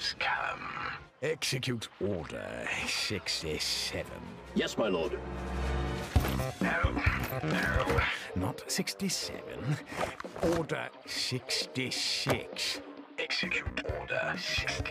has come. Execute Order 67. Yes, my lord. No, no, not 67. Order 66. Execute Order 66.